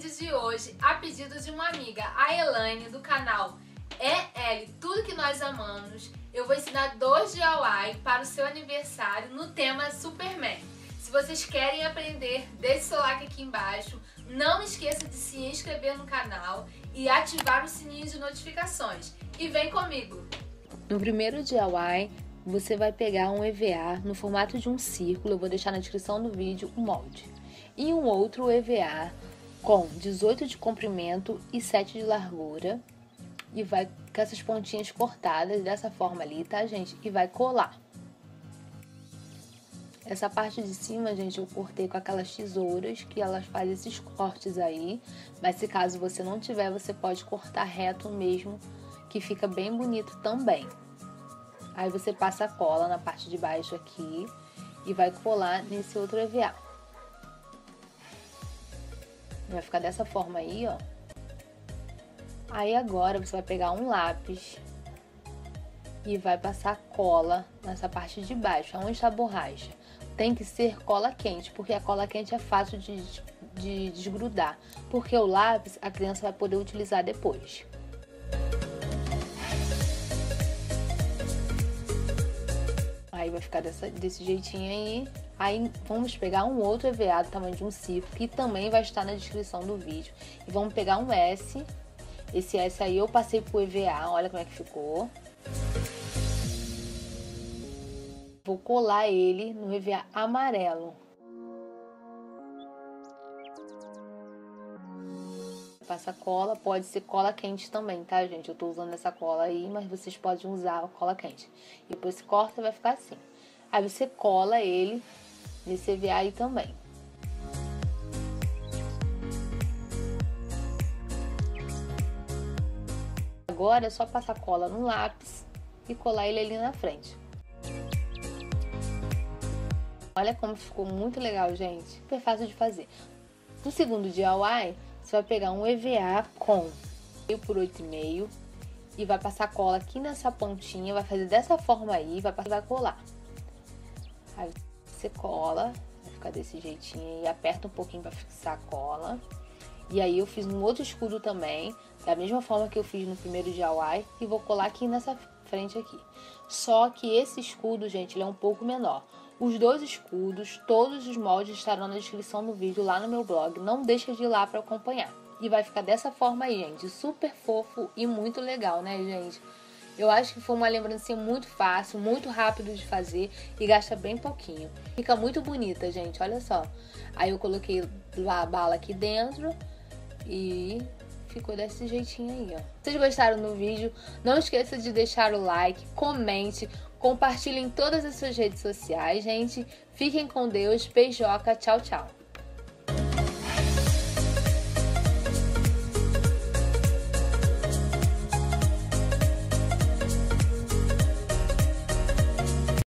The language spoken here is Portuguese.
vídeo de hoje, a pedido de uma amiga, a Elaine, do canal EL Tudo Que Nós Amamos, eu vou ensinar dois DIY para o seu aniversário no tema Superman. Se vocês querem aprender, deixe seu like aqui embaixo. Não esqueça de se inscrever no canal e ativar o sininho de notificações. E vem comigo! No primeiro DIY, você vai pegar um EVA no formato de um círculo, eu vou deixar na descrição do vídeo o molde, e um outro EVA com 18 de comprimento e 7 de largura, e vai com essas pontinhas cortadas dessa forma ali, tá, gente? E vai colar. Essa parte de cima, gente, eu cortei com aquelas tesouras que elas fazem esses cortes aí. Mas se caso você não tiver, você pode cortar reto mesmo, que fica bem bonito também. Aí você passa a cola na parte de baixo aqui e vai colar nesse outro EVA. Vai ficar dessa forma aí, ó. Aí agora você vai pegar um lápis e vai passar cola nessa parte de baixo, onde está a borracha. Tem que ser cola quente, porque a cola quente é fácil de, de desgrudar, porque o lápis a criança vai poder utilizar depois. Aí vai ficar dessa, desse jeitinho aí. Aí vamos pegar um outro EVA do tamanho de um círculo, que também vai estar na descrição do vídeo. E vamos pegar um S. Esse S aí eu passei pro EVA, olha como é que ficou. Vou colar ele no EVA amarelo. passa cola, pode ser cola quente também, tá, gente? Eu tô usando essa cola aí, mas vocês podem usar a cola quente. E depois corta, vai ficar assim. Aí você cola ele EVA aí também. Agora é só passar cola no lápis e colar ele ali na frente. Olha como ficou muito legal, gente. Super fácil de fazer. No segundo DIY, você vai pegar um EVA com meio por 8,5 e vai passar cola aqui nessa pontinha, vai fazer dessa forma aí, vai, vai colar. Aí você cola, vai ficar desse jeitinho e aperta um pouquinho para fixar a cola. E aí eu fiz um outro escudo também, da mesma forma que eu fiz no primeiro DIY e vou colar aqui nessa frente aqui. Só que esse escudo, gente, ele é um pouco menor. Os dois escudos, todos os moldes estarão na descrição do vídeo lá no meu blog. Não deixa de ir lá para acompanhar. E vai ficar dessa forma aí, gente. Super fofo e muito legal, né, gente? Eu acho que foi uma lembrancinha muito fácil, muito rápido de fazer e gasta bem pouquinho. Fica muito bonita, gente, olha só. Aí eu coloquei a bala aqui dentro e ficou desse jeitinho aí, ó. Vocês gostaram do vídeo, não esqueça de deixar o like, comente, compartilhe em todas as suas redes sociais, gente. Fiquem com Deus, beijoca, tchau, tchau.